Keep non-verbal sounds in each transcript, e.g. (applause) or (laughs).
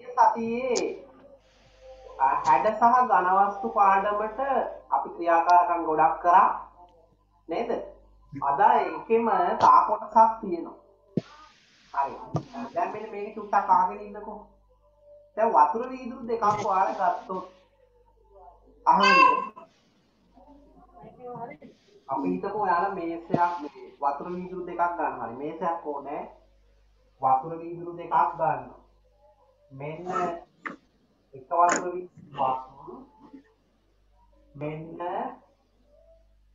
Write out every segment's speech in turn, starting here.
සතියේ හැඩ සහ ගණවස්තු පාඩමට අපි ක්‍රියාකාරකම් ගොඩක් කරා නේද? අදා එකෙම තා කොටසක් තියෙනවා. හරි. දැන් මෙන්න මේක චුට්ටක් අහගෙන ඉන්නකෝ. දැන් වතුර වීදුරු දෙකක් ඔයාලා ගත්තොත් අහන්න. අපි හිතමු ඔයාලා මේසයක් මේ වතුර වීදුරු දෙකක් ගන්න. හරි. මේසයක් ඕනේ. වතුර වීදුරු දෙකක් ගන්න මෙන්න එක වතුර වීදුරුවක් මෙන්න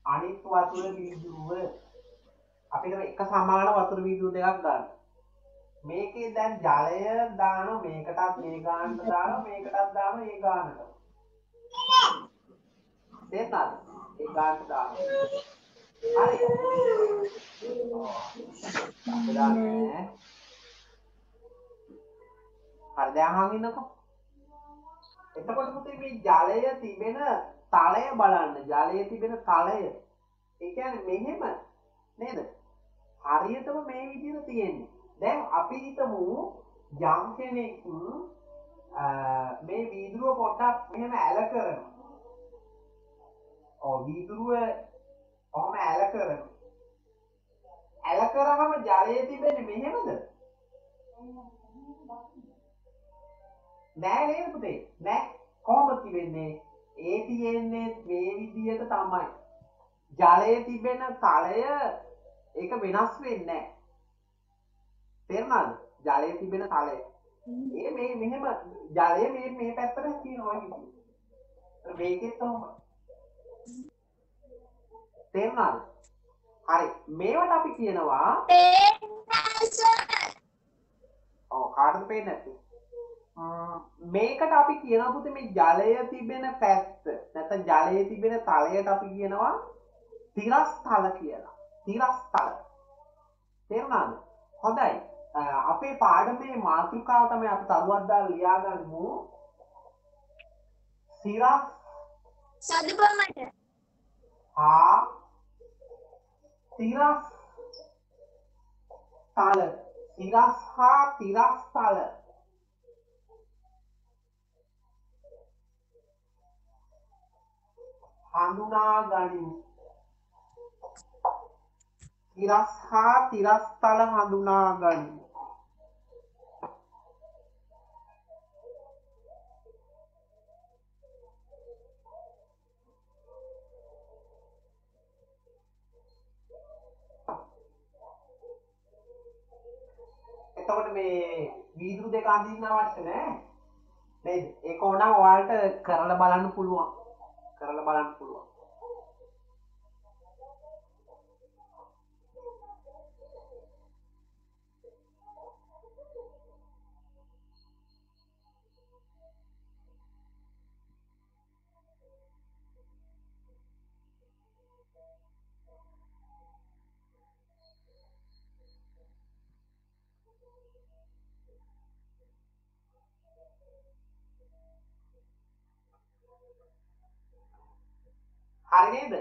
අනිත් වතුර වීදුරුව අපිට එක සමාන වතුර වීදුරු දෙකක් ගන්න මේකේ දැන් ජලය දාන මේකටත් මේ ගානට දාන මේකටත් දාන ඒ ගානට. තේරුණාද? ඒ ගානට දාන හරි. දාන්නේ හරි දැන් අහන් ඉන්නකෝ. එතකොට පුතේ මේ ජලය තිබෙන තලය බලන්න. ජලය තිබෙන තලය. ඒ කියන්නේ මෙහෙම නේද? හරියටම මේ විදිහට තියෙන්නේ. දැන් අපි හිතමු යම් කෙනෙක් මේ වීදුරුව පොඩ්ඩක් මෙහෙම ඇල කරනවා. ඔව් වීදුරුව ඔහොම ඇල කරනවා. ඇල කරාම ජලය තිබෙන්නේ මෙහෙමද? නෑ නේද පුතේ? නෑ. කොහොමද තිබෙන්නේ? ඒ තියෙන්නේ මේ විදියට තමයි. ජලයේ තිබෙන තලය ඒක වෙනස් වෙන්නේ තේරුණාද? ජලයේ තිබෙන තලය. ඒ මේ මෙහෙම ජලය මේ මේ පැත්තට තියෙනවා හිතේ මේකෙත් තමයි. තේරුණාද? හරි. මේවට අපි කියනවා ඔව් කාටද පේන්නේ නැත්තේ මේකට අපි කියන පුතේ මේ ජලය තිබෙන පැත්ත නැත්නම් ජලයේ තිබෙන තලයට අපි කියනවා තිරස්තල කියලා. තිරස්තල. තේරුණාද? හොඳයි. අපේ පාඩමේ මාතෘකාව තමයි අපි තරුවක් දාලා ලියාගන්නමු. සිරස් සදුපමට හා තිරස් තල තිරස් හා තිරස් තල හඳුනා ගනිමු. තිරස් හා තිරස්තල හඳුනා ගනිමු. එතකොට මේ වීදුරු දෙක අඳින්න අවශ්‍ය නෑ නේද? ඒක ඕනම් ඔයාලට කරලා බලන්න පුළුවන්. කරලා බලන්න පුළුවන්. හරි නේද?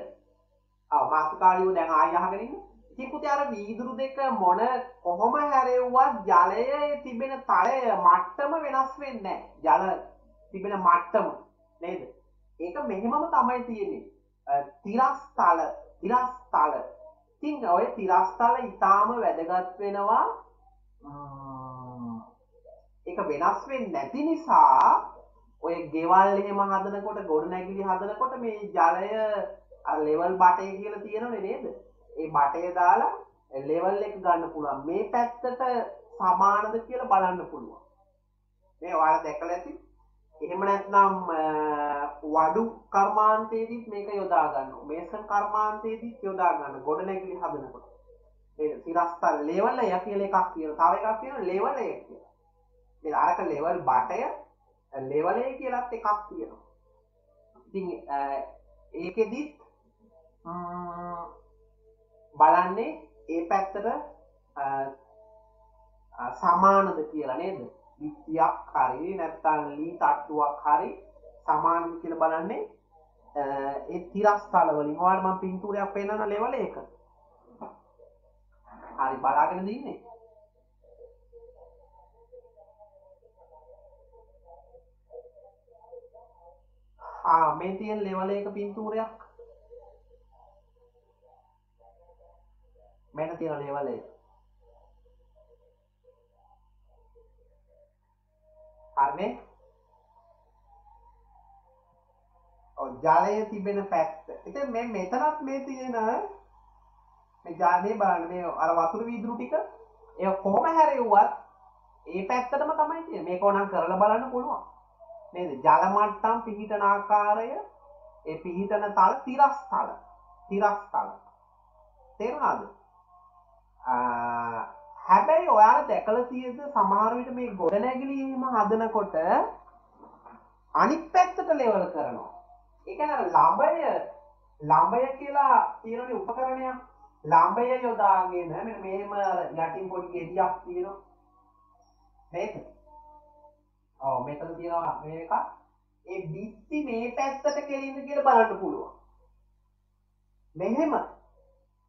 ආ මාතෘකාලියෝ දැන් ආයෙ අහගෙන ඉන්න. ඉතින් පුතේ අර වීදුරු දෙක මොන කොහොම හැරෙව්වත් ජලයේ තිබෙන තලය මට්ටම වෙනස් වෙන්නේ නැහැ. ජල තිබෙන මට්ටම නේද? ඒක මෙහෙමම තමයි තියෙන්නේ. තිරස්තල තිරස්තල. ඉතින් ඔය තිරස්තල ඊටාම වැදගත් වෙනවා. ඒක වෙනස් වෙන්නේ නැති නිසා ඔය ගෙවල් එහෙම හදනකොට ගොඩනැගිලි හදනකොට මේ ජලය ලෙවල් බටය කියලා තියෙනවනේ නේද? ඒ බටය දාලා ලෙවල් එක ගන්න පුළුවන්. මේ පැත්තට සමානද කියලා බලන්න පුළුවන්. මේ ඔයාලා දැකලා ඇති. එහෙම නැත්නම් වඩු කර්මාන්තයේදීත් මේක යොදා ගන්නවා. මේසන් කර්මාන්තයේදීත් යොදා ගන්න ගොඩනැගිලි හදනකොට. මේ සිරස්තල ලෙවල් එක කියලා එකක් තියෙනවා. තව එකක් තියෙනවා ලෙවල් එක කියලා. මේ අරක ලෙවල් බටය ලෙවලේ කියලත් එකක් තියෙනවා. ඉතින් ඒකෙදිත් බලන්නේ ඒ පැත්තට සමානද කියලා නේද? විත්තියක් හරි නැත්තන් ලී තට්ටුවක් හරි සමානද කියල බලන්නේ ඒ තිරස්ථලවලින් වාර්ම පින්තූරයක් පෙන්න්නන ලෙවල එක. හරි බලාගෙන දන්නේ මේ තියෙන ලෙවල එක පින්තූරයක්? මෙන්න තියෙන ලෙවල එක. හරිනේ? ඔව් ජලය තිබෙන පැත්ත. ඉතින් මේ මෙතනත් මේ තියෙන මේ ජාලය බලන්න මේ අර වතුර වීදුරු ටික ඒ කොහොම හැරෙව්වත් ඒ පැත්තටම තමයි තියෙන්නේ. මේක ඕනම් කරලා බලන්න පුළුවන්. නේද? ජල මට්ටම් පිහිටන ආකාරය ඒ පිහිටන තල තිරස් තල තිරස් තල තේරුණාද හැබැයි ඔයාල දැකල තියද සමහරවිට මේ ගොඩනැගිලි එහෙම හදනකොට අනිත් පැත්තට ලෙවල් කරනවා. එකන ලාබය ලාබය කියලා තීරණ උපකරණයක්. ලාබය යොදාගෙන මෙ මේම යටින් පොඩි ගෙඩියක් තියෙනවා. නේද? ඔව් මෙතන තියෙනවා මේක ඒ බිත්ති මේ පැත්තට කෙලින්ද කියලා බලන්න පුළුවන්. මෙහෙම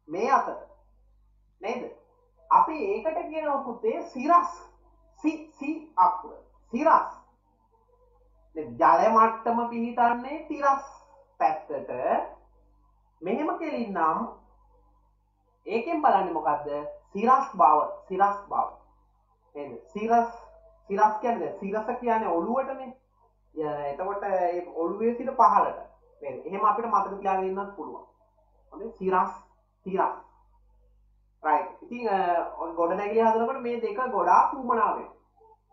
මේ අතට. නේද? අපි ඒකට කියනවා පුතේ සිරස්. සි සි අකුර. සිරස්. ජල මට්ටම පිහිටන්නේ තිරස් පැත්තට. මෙහෙම කෙලින්නම් ඒකෙන් බලන්න මොකක්ද සිරස් බව සිරස් බව. සිරස් සිරස් කියන්න සිරස කියන්නේ ඔළුවටනේ. එතකොට ඔළුවේ සිට පහලට එහෙම අපිට මතක තියාගන්නත් පුළුවන්. හොඳ සිරස් තිරස් ඉතින් ගොඩ නැගලි හදනකට මේ දෙක ගොඩා පූමනාවෙන්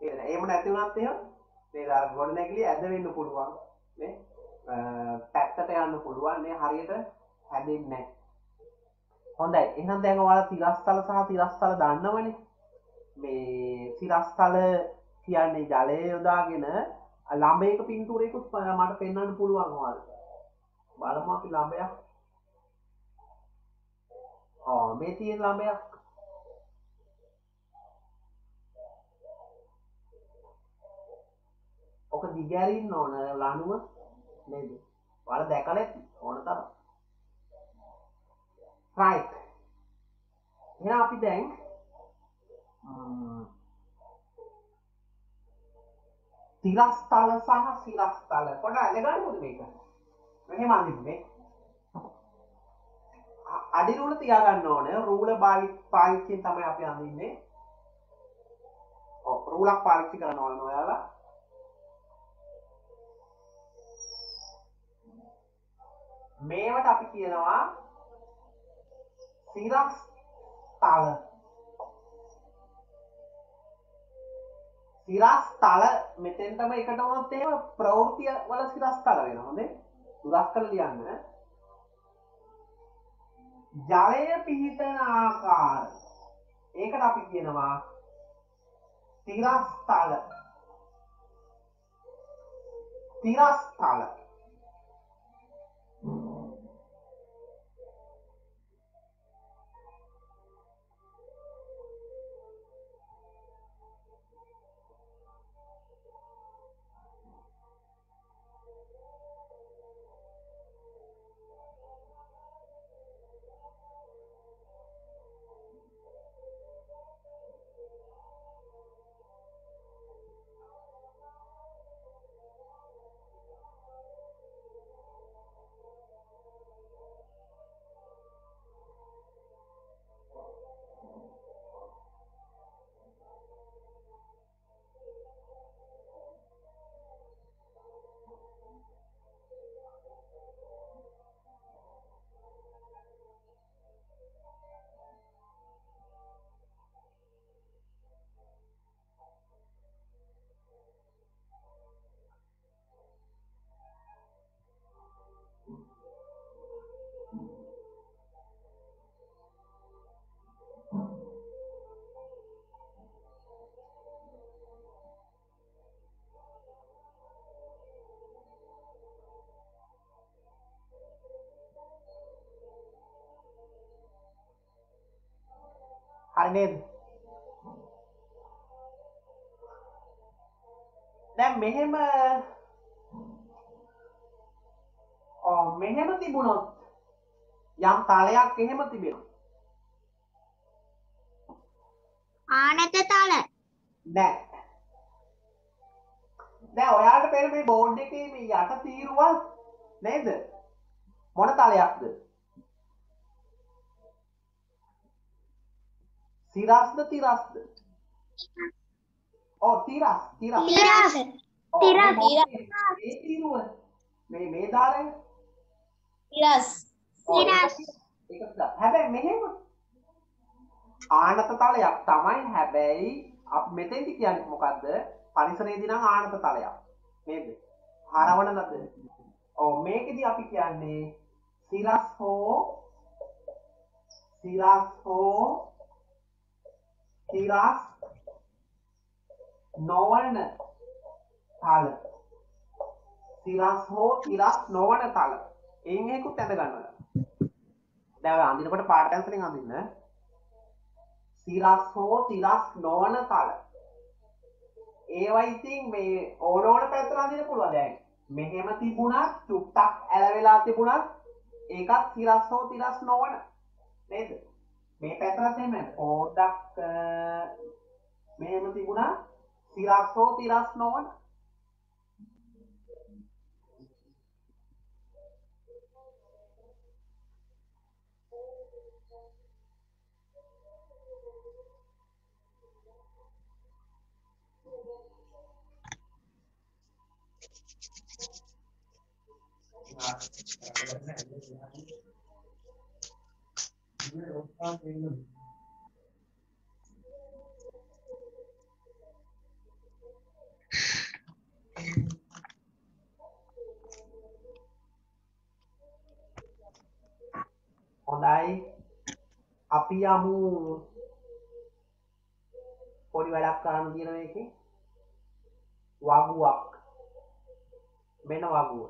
ඒම නැතිවනත් එහ ඒ ගොඩ නැගලි ඇද වෙන්න පුළුවන්. පැත්තට යන්න පුළුවන්න්නේ හරියට හැදෙන්නේ හොඳයි. එහම් දැන් වාල තිරස්තල සහ තිරස්තල දන්නවන. මේ සිරස්තල කියන්නේ ජලය යොදාගෙන ළම්බයක පින්තුරෙකුත් මට පෙන්න්න පුළුවන් වල් බලම අපි ළම්බයක් මේ තියෙන ළමයක් ඕක දිගැරින් ඕන ලනුව නේද? වල දැකල ඕන තම රයි් එ අපි දැන් තිරස්තල සහ සිරස්තල පොඩ ඇලගඩමුද මේක? මෙහෙ මන්දින්නේ අඩිරුල තියාගන්න ඕන. රූල භාවි පාවිච්චෙන් තමයි අපි අඳන්නේ. රූලක් පාවිච්චි කරන ඕන ඔයාලා. මේවට අපි කියනවා සිරස් සිරස් තල මෙතෙන්ටම එකට වොත් එහෙම ප්‍රවෘතිය වල සිරස් තල වෙන හොඳේ දුරස් කර ලියන්න. ජලය පිහිටන ආකාර. ඒකට අපි කියනවා තිරස්තල. තිරස්තල. හරි නේද දැන් මෙහෙම මෙහෙම තිබුණොත් යම් තලයක් එහෙම තිබෙන ආනත තල නෑ දැන් ඔයාලට පේන මේ බෝඩ් එකේ මේ යට තීරුවල් නේද මොන තලයක්ද සිරස්ද තිරස්ද? ඕ තිරස් තිරස්. තිරස්. ඔව්, තිරස්, මේ? මේ තීරුව? මේ මේ ධාරය තිරස්. ඔව්, තිරස්. තිරස්. හැබැයි මෙහෙම ආනත තලයක් තමයි. හැබැයි අප මෙතෙන්දි කියන්නේ මොකද්ද? පරිසරයේදී නම් ආනත තලයක් නේද? හරවන ලද. ඔව් මේකෙදි අපි කියන්නේ සිරස් හෝ සිරස් හෝ තිරස් නොවන තල. සිරස් හෝ තිරස් නොවන තල. එයින් එකකුත් ඇඳ ගන්නවා. දැන් ඔය අඳිනකොට පාට පැන්සලෙන් අඳින්න. සිරස් හෝ තිරස් නොවන තල. ඒවා ඉතින් මේ ඕන ඕන පැත්තට අඳින්න පුළුවන්. දැන් මෙහෙම තිබුණත් චුට්ටක් ඇලවෙලා තිබුණත් ඒකත් සිරස් හෝ තිරස් නොවන නේද? මේ පැත්තට එහෙම පොඩ්ඩක් අ, මෙහෙම තිබුණා? සිරස් හෝ තිරස් නොවන හොඳයි. අපි යමු. පොඩි වැඩක් කරන්න තියෙන මේකේ. වගුවක්. මෙන්න වගුව.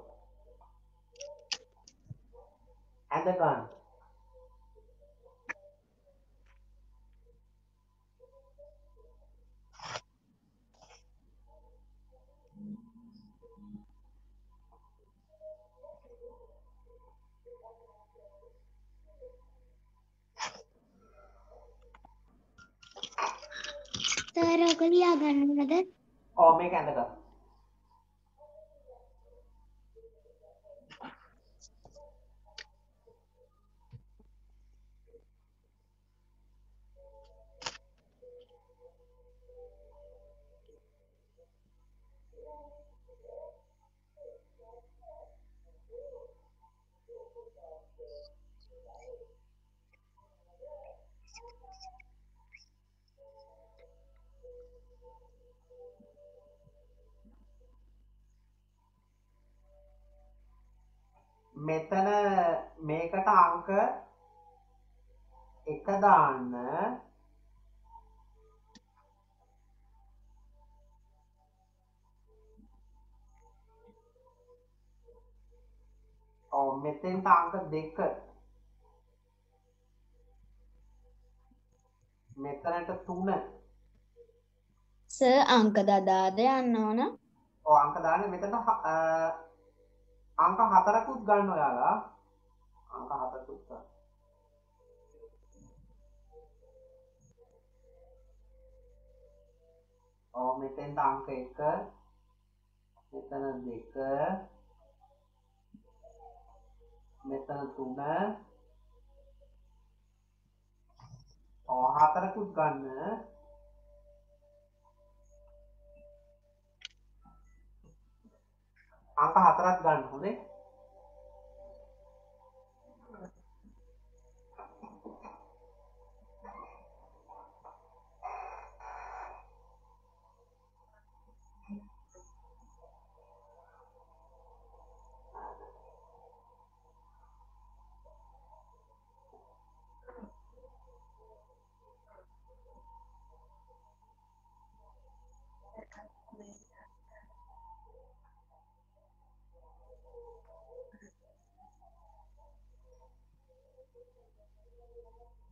ඇඳ ගන්න සර් ඔක ලියා ගන්නවද? ඕ මේක ඇඳ මෙතන මේකට අංක එක දාන්න. ඔව් මෙතෙන්ට අංක දෙක. මෙතනට තුන. ස අංක දදාද යන්න ඕන? ඔව් අංක දාන්න. මෙතන අංක හතරකුත් ගන්න ඔයාලා. අංක හතරකුත් ගන්න. ඔව් මෙතෙන්ට අංක එක මෙතන දෙක මෙතන තුන. ඔව් හතරකුත් ගන්න. අංක හතරක් ගන්න හොඳේ.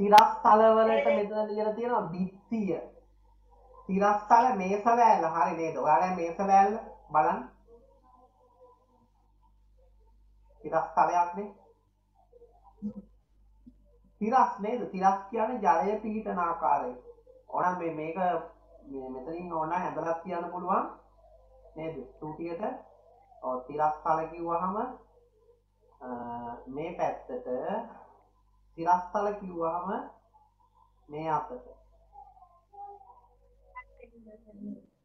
සිරස් තලවලට මෙතන ලියලා තියෙනවා බිත්තිය. සිරස් තල මේසලෑල්ල හරි නේද? ඔයාලා මේසලෑල්ල බලන්න. සිරස් තලයක්නේ. තිරස් නේද? තිරස් කියන්නේ ජලය පිහිටන ආකාරය. ඕනම් මේ මේක මේ මෙතනින් ඕන ඇඳලා කියන්න පුළුවන් නේද? සූටියට ඔව් තිරස් තල කිව්වහම අ, මේ පැත්තට තිරස් තල කිව්වහම මේ අතට.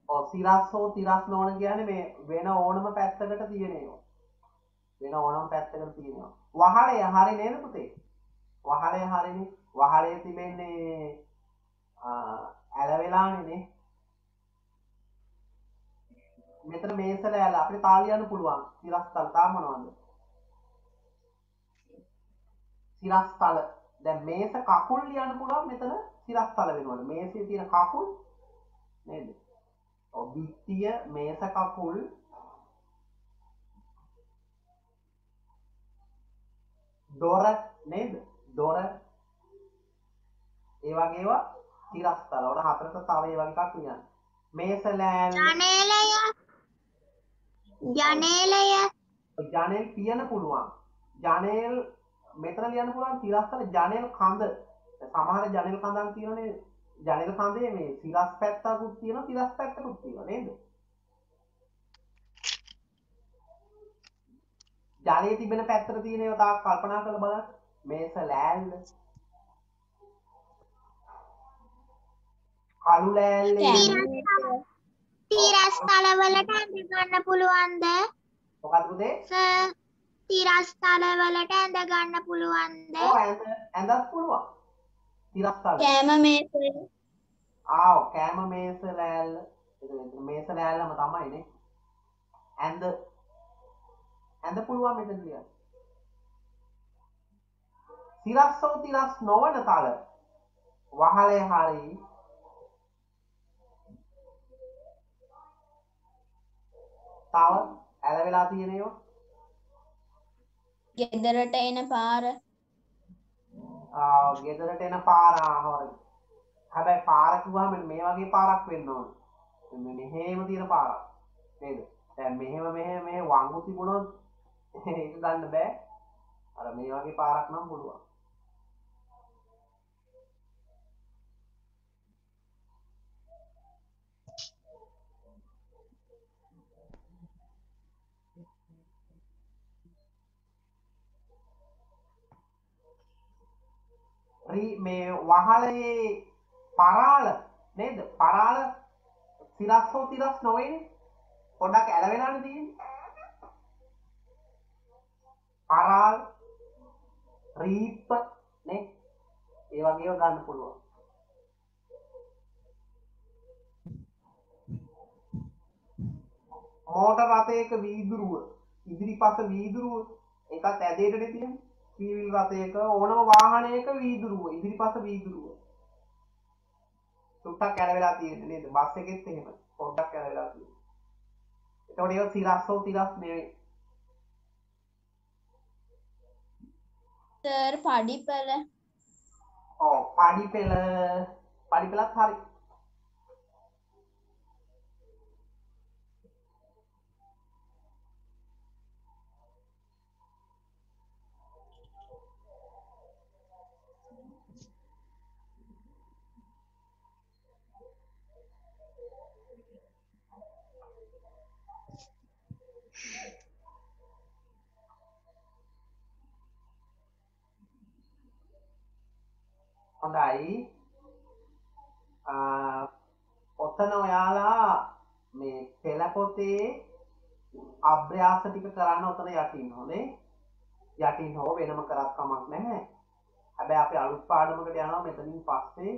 ඔව් සිරස් හෝ තිරස් නොවන කියන්නේ මේ වෙන ඕනම පැත්තකට තියෙන ඒවා. වෙන ඕනම පැත්තකට තියෙනවා. වහලය හරි නේද පුතේ? වහලය හරිනේ. වහලේ තිබෙන්නේ ඇලවෙලානේ මෙතන මේසල ඇල අපිට තාලියන්න පුළුවන් සිරස්තල තා මොනවද? සිරස්තල දැන් මේස කකුල් ලියන්න පුළුවන් මෙතන සිරස්තල වෙනවනේ. මේසේ තියෙන කකුල් නේද? ඔව් බිත්තිය මේස කකුල් දොර නේද? දොර ඒ වගේ ඒවා තිරස්තල. ඔන්න හතරට තව ඒ වගේ එකක් ලියන්න. මේසලෑන් ජනේලය ජනේලය ජනෙල් පියන පුළුවන්. ජනේල් මෙතන ලියන්න පුළුවන් තිරස්තල ජනෙල් කඳ. සමහර ජනෙල් කඳන් තියෙනනේ ජනෙල් කඳේ මේ සිරස් පැත්තකුත් තියෙනවා තිරස් පැත්තකුත් තියෙනවා නේද? ජලයේ තිබෙන පැත්තට තියෙන ඒවා තාක් කල්පනා කරලා බලන්න. මේස ලෑල්ල. කළු ලෑල්ලේ තිරස් තලවලට ඇඳ ගන්න පුළුවන්ද මොකද පුතේ? සර් තිරස් තලවලට ඇඳ ගන්න පුළුවන්ද ඇඳත් පුළුවන්. තිරස් තල. කෑම මේසේ ආව් කෑම මේස ලෑල්ල. මේස ලෑල්ලම තමයිනේ. ඇඳ ඇඳ පුළුවන් මෙතන ලියන්න. තිරස් හෝ තිරස් නොවන තල වහලේ හරි තව ඇලවෙලා තියෙන ඒවා ගෙදරට එන පාර ආ, ගෙදරට එන පාර ආහාරයි. හැබැයි පාර කිව්වම මේ වගේ පාරක් වෙන්න ඕන. මෙ- මෙහෙම තියෙන පාරක්. නේද? දැන් මෙහෙම මෙහෙම මෙහෙ වංගු තිබුණොත් (laughs) ඒක ගන්න බෑ. අර මේ වගේ පාරක් නම් පුළුවන්. මේ වහලේ පරාල නේද? පරාල තිරස් හෝ තිරස් නොවේනේ. පොඩ්ඩක් ඇලවෙලානේ තියෙන්නේ. පරාල් රීප්ප නේ ඒ වගේ ඒවා ගන්න පුළුවන්. මෝටර් රථයක වීදුරුව ඉදිරිපස වීදුරුව ඒකත් ඇදේටනේ තියෙන්නේ. ත්‍රිවිල් රථයක ඕනම වාහනයක වීදුරුව ඉදිරිපස වීදුරුව. සුට්ටක් ඇලවෙලා තියෙන්නේ නේද? බස් එකෙත් එහෙම පොඩ්ඩක් ඇලවෙලා තියෙන්නේ. එතකොට ඒක තිරස් හෝ තිරස් නෙවෙයි. සර් පඩිපෙළ ඔව් පඩි පෙළ පඩි පෙළත් හරි. හොඳයි. අ, ඔතන ඔයාලා මේ පෙළ පොතේ අභ්‍යාස ටික කරන්න ඔතන යටින් හොනේ යටින් හෝ වෙනම කරත් කමක් නැහැ. හැබැයි අපි අලුත් පාඩමකට යනවා මෙතනින් පස්සේ.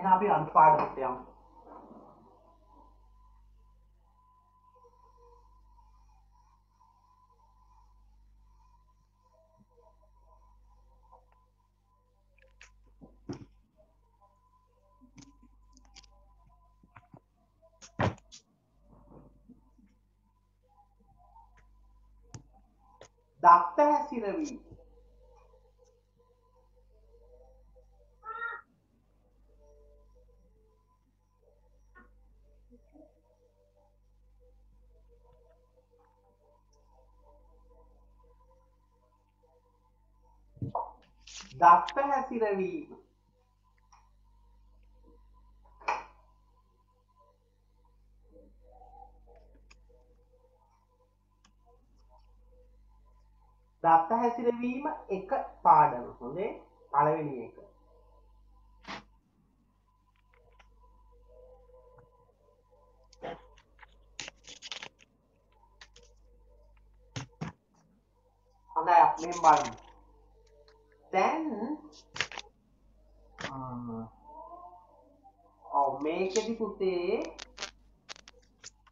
එහෙනම් අපි අනිත් පාඩමට යමු. දත්ත හැසිරවීම දත්ත හැසිරවීම. දත්ත හැසිරවීම එක පාඩම හොඳේ පළවෙනි එක. හොඳයි අපි මෙහෙම බලමු. දැන් ආ, ඔව් මේකෙදි පුතේ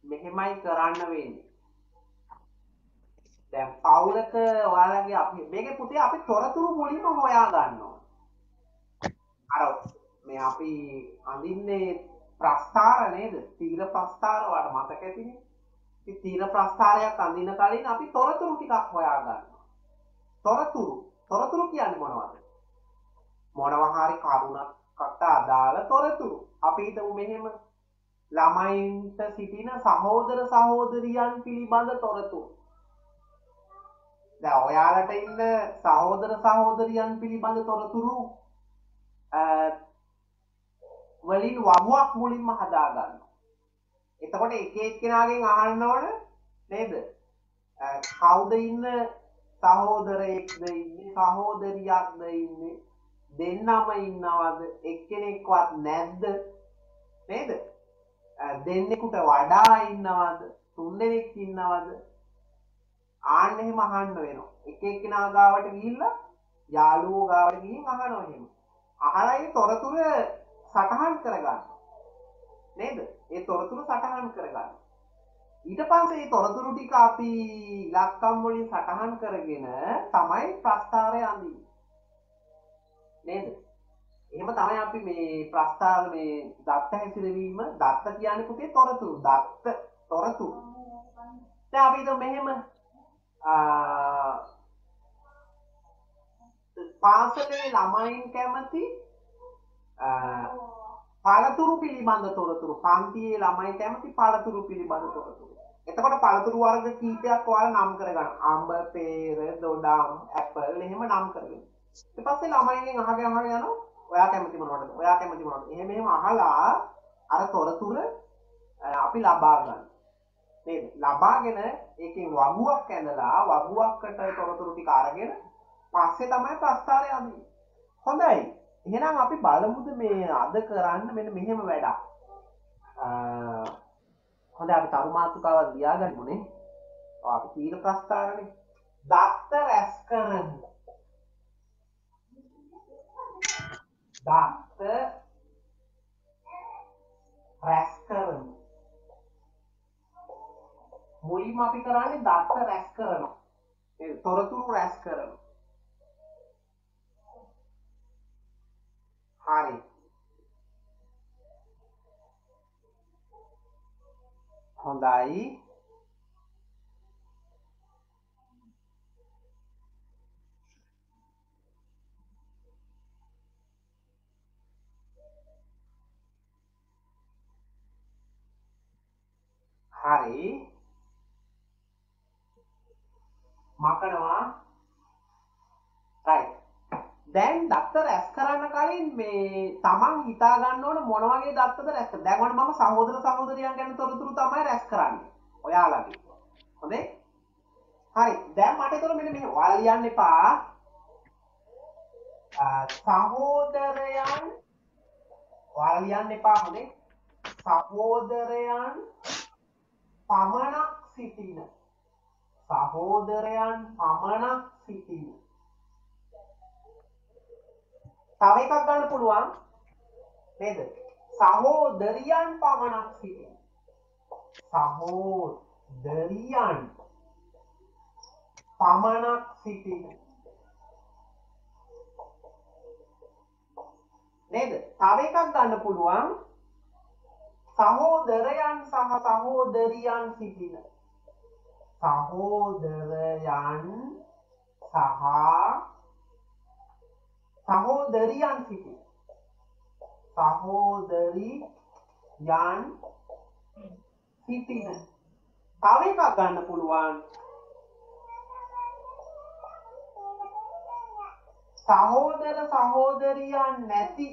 මෙහෙමයි කරන්න වෙන්නේ. දැන් පවුලක ඔයාලගේ අපි මේකේ පුතේ අපි තොරතුරු මුලින්ම හොයා ගන්නවා. අර මේ අපි අඳින්නේ ප්‍රස්ථාර නේද? තීර ප්‍රස්ථාර වට මතක ඇතිනේ? ඉතින් තීර ප්‍රස්ථාරයක් අඳින කලින් අපි තොරතුරු ටිකක් හොයා ගන්නවා. තොරතුරු. තොරතුරු කියන්නේ මොනවද? මොනවා හරි කරුණකට අදාළ තොරතුරු. අපි හිතමු මෙහෙම ළමයින්ට සිටින සහෝදර සහෝදරියන් පිළිබඳ තොරතුරු. දැන් ඔයාලට ඉන්න සහෝදර සහෝදරියන් පිළිබඳ තොරතුරු අ, වලින් වගුවක් මුලින්ම හදා ගන්නවා එතකොට එක එක්කෙනාගෙන් අහන්න ඕන නේද? අ, කවුද ඉන්න සහෝදරයෙක්ද ඉන්නේ සහෝදරියක්ද ඉන්නේ දෙන්නම ඉන්නවද එක්කෙනෙක්වත් නැද්ද? නේද? අ, දෙන්නෙකුට වඩා ඉන්නවද? තුන් දෙනෙක් ඉන්නවද? ආන්න එහෙම අහන්න වෙනවා. එක එක්කෙනා ගාවට ගිහිල්ලා යාළුවෝ ගාවට ගිහින් අහනවා එහෙම. අහලා ඒ තොරතුර සටහන් කරගන්න නේද? ඒ තොරතුරු සටහන් කරගන්න ඊට පස්සේ මේ තොරතුරු ටික අපි ඉලක්කම් වලින් සටහන් කරගෙන තමයි ප්‍රස්ථාරය අඳින්නේ. නේද? එහෙම තමයි අපි මේ ප්‍රස්ථාර මේ දත්ත හැසිරවීම දත්ත කියන්නේ පුතේ තොරතුරු? දත්ත තොරතුරු. දැන් අපි හිතමු මෙහෙම ආ, පාසලේ ළමයින් කැමති ආ, පළතුරු පිළිබඳ තොරතුරු. පන්තියේ ළමයි කැමති පළතුරු පිළිබඳ තොරතුරු. එතකොට පළතුරු වර්ග කීපයක් ඔයාලා නම් කරගන්න. අම්බ පේර දොඩම් ඇපල් එහෙම නම් කරගෙන. ඊට පස්සේ ළමයින්ගෙන් අහගෙන අහගෙන යනවා. ඔයා කැමති මොනවටද ඔයා කැමති මොනවටද එහෙම එහෙම අහලා අර තොරතුර අ, අපි ලබා ගන්න. නේද? ලබාගෙන ඒකෙන් වගුවක් ඇඳලා වගුවක්කට තොරතුරු ටික අරගෙන පස්සේ තමයි ප්‍රස්ථාරය අඳින්නේ හොඳයි. එහෙනම් අපි බලමුද මේ අද කරන්න මෙන්න මෙහෙම වැඩක්? අ, හොඳ අපි තරු මාතෘකාවක් ලියාගන්නුනේ ඔව් අපි තීර ප්‍රස්ථාරනේ. දත්ත රැස් කරමු දත්ත රැස් කරමු මුලින්ම අපි කරන්නේ දත්ත රැස් කරනවා ඒ තොරතුරු රැස් කරනවා හරි. හොඳයි හරි මකනවා රයිට් දැන් දත්ත රැස් කරන්න කලින් මේ තමන් හිතා ගන්න ඕන මොන වගේ දත්තද රැස් කරන්නේ. දැන් ඔන්න මම සහෝදර සහෝදරියන් ගැන තොරතුරු තමයි රැස් කරන්නේ. ඔයාලගේ. හොඳේ? හරි. දැන් මට ඒතර මෙන්න මෙහෙම ඔයාලා ලියන්න එපා. අ, සහෝදරයන් ඔයාලා ලියන්න එපා හොඳේ. සහෝදරයන් පමණක් සිටින සහෝදරයන් පමණක් සිටින තව එකක් ගන්න පුළුවන්. නේද? සහෝදරියන් පමණක් සිටින. සහෝදරියන් පමණක් සිටින. නේද? තව එකක් ගන්න පුළුවන්. සහෝදරයන් සහ සහෝදරියන් සිටින. සහෝදරයන් සහෝදරියන් සිටි සහෝදරී යන් සිටින. තව එකක් ගන්න පුළුවන්. සහෝදර සහෝදරියන් නැති.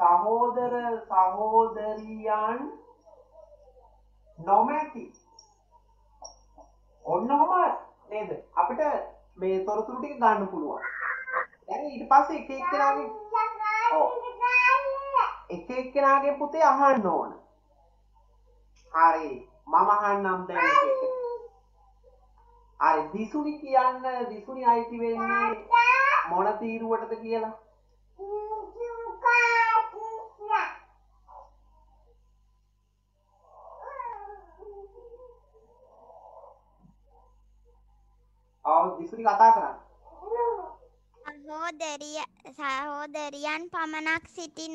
සහෝදර සහෝදරියන් නොමැති. ඔන්න හොම නේද? අපිට මේ තොරතුරු ටික ගන්න පුළුවන්. දැන් ඊට පස්සේ එක එක්කෙනාගේ ඔව්. එක එක්කෙනාගේ පුතේ අහන්න ඕන. හරි. මම අහන්නම් දැන් එක එක. හරි. දිසුනි කියන්න දිසුනි අයිති වෙන්නේ මොන තීරුවටද කියලා? ඔව් දිසුනි කතා කරන්න. සහෝදරිය සහෝදරියන් පමණක් සිටින.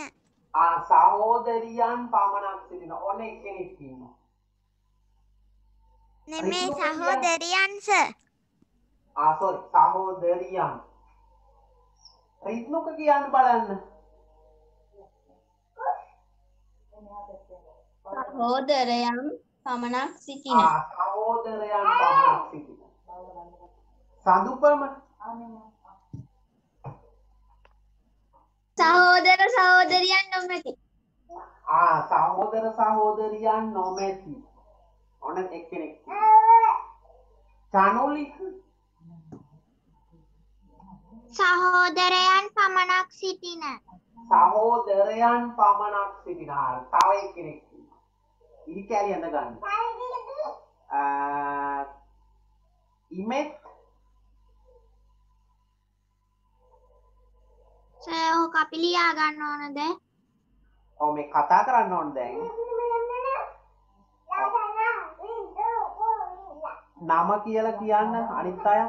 ආ සහෝදරියන් පමණක් සිටින ඕන එක්කෙනෙක් ඉන්නවා. නෙමේ සහෝදරියන්ස ආ සෝරි සහෝදරියන්. රිද්මක කියන්න බලන්න. සහෝදරයන් පමණක් සිටින. ආ සහෝදරයන් පමණක් සිටින. සදුපම සහෝදර සහෝදරියන් නොමැති. ආ සහෝදර සහෝදරියන් නොමැති. ඔන්න එක්කෙනෙක්. චනුලි සහෝදරයන් පමණක් සිටින. සහෝදරයන් පමණක් සිටිනා තව එක්කෙනෙක්. ඊ කැලි ඇඳ ගන්න ආ, ඉමෙත් සයහෝ කපිලියා ගන්න ඕනද ඔව් මේ කතා කරන්න ඕන දැන්. නම කියලා කියන්න අනිත් අය.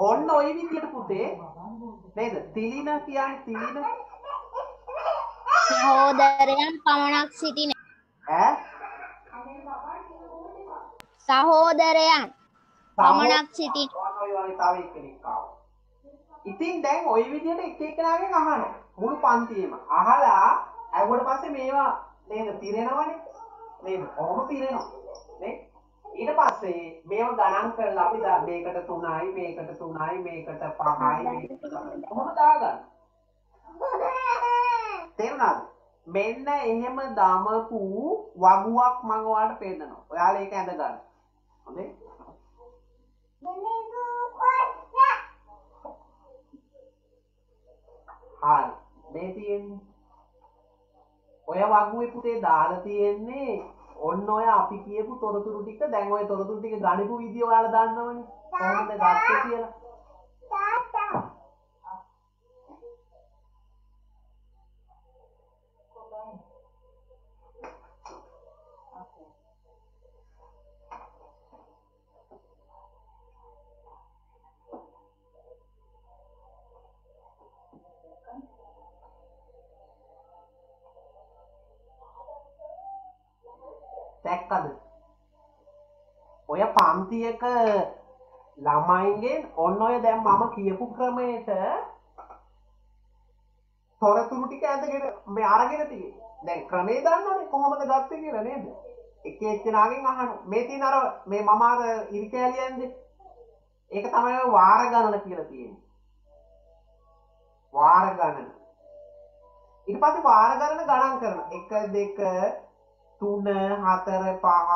ඔන්න ඔය විදියට පුතේ. නේද? තිලින කියන්නේ තිලින. සහෝදරයන් පමණක් සිටින. ඈ? සහෝදරයන් පමණක් සිටින තව එක්කෙනෙක් ආවා. ඉතින් දැන් ওই විදිහට එක එකනාගෙන් අහනවා. මුළු පන්තියේම. අහලා ඇහුවට පස්සේ මේවා නේද පිරෙනවනේ. නේද? ඔහොම පිරෙනවා. නේ? ඊට පස්සේ මේව ගණන් කරලා අපි මේකට 3යි මේකට 3යි මේකට 5යි මේකට 5යි. කොහොම දාගන්න? තේරුණාද? මෙන්න එහෙම දමපු වගුවක් මම ඔයාලට පෙන්නනවා. ඔයාලා ඒක ඇඳ ගන්න. හොඳේ? හරි. මේ තියෙන්නේ ඔය වගුවේ පුතේ දාලා තියෙන්නේ ඔන්න ඔය අපි කියපු තොරතුරු ටික. දැන් ඔය තොරතුරු ටික ගණිපු විදිය ඔයාලා දන්නවනේ. කොහොමද ගත්තේ කියලා? දැක්කද ඔය පන්තියක ළමයින්ගෙන් ඔන්න ඔය දැන් මම කියපු ක්‍රමයට තොරතුරු ටික ඇඳගෙන මේ අරගෙන තියෙන්නේ. දැන් ක්‍රමේ දන්නවනේ කොහොමද ගත්තේ කියලා නේද? එක එක්කෙනාගෙන් අහනවා. මේ තියෙන අර මේ මම අර ඉරිකෑලියෙන්ද. ඒක තමයි ඔය වාර ගණන කියලා තියෙන්නේ. වාර ගණන. ඊට පස්සේ වාර ගණන ගණන් කරන 1 2 තුන හතර පහ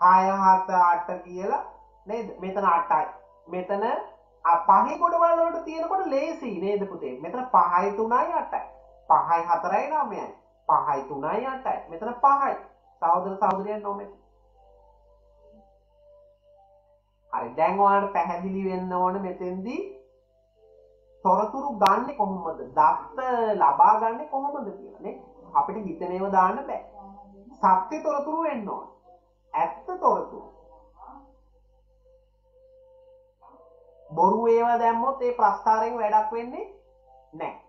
හය හත අට කියලා නේද? මෙතන අටයි. මෙතන අ- පහේ ගොඩවල් වලට තියෙනකොට ලේසි නේද පුතේ? මෙතන පහයි තුනයි අටයි. පහයි හතරයි නවයයි. පහයි තුනයි අටයි. මෙතන පහයි. සහෝදර සහෝදරියන් නොමැති හරි දැන් ඔයාලට පැහැදිලි වෙන්න ඕන මෙතෙන්දී තොරතුරු ගන්න කොහොමද? දත්ත ලබා ගන්න කොහොමද කියලා නේ අපිට හිතන ඒවා දාන්න බෑ. සත්‍ය තොරතුරු වෙන්න ඕන. ඇත්ත තොරතුරු. බොරු ඒවා දැම්මොත් ඒ ප්‍රස්ථාරයෙන් වැඩක් වෙන්නේ නැහැ.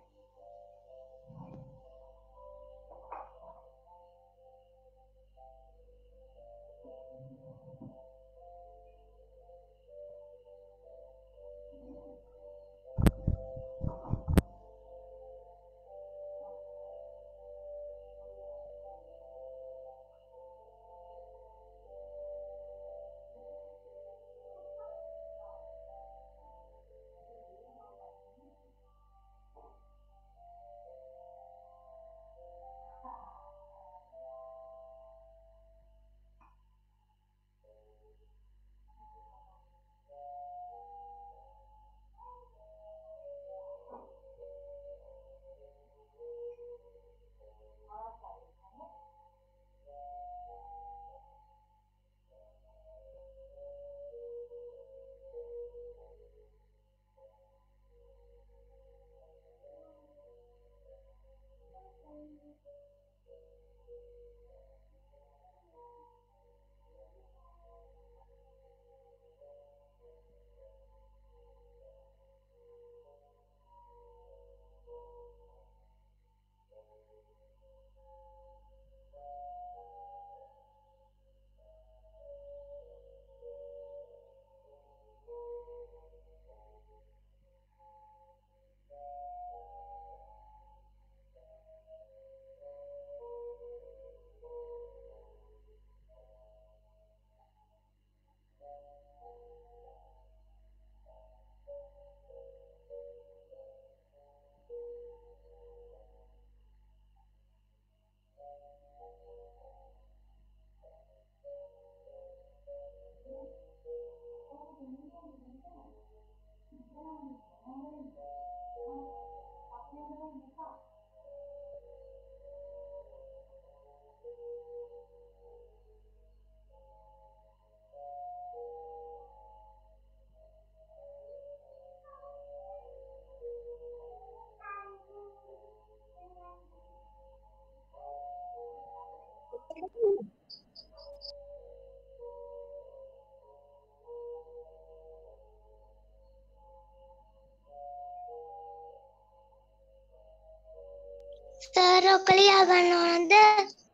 සර් ඔක ලියා ගන්න ඕනද? ඔව්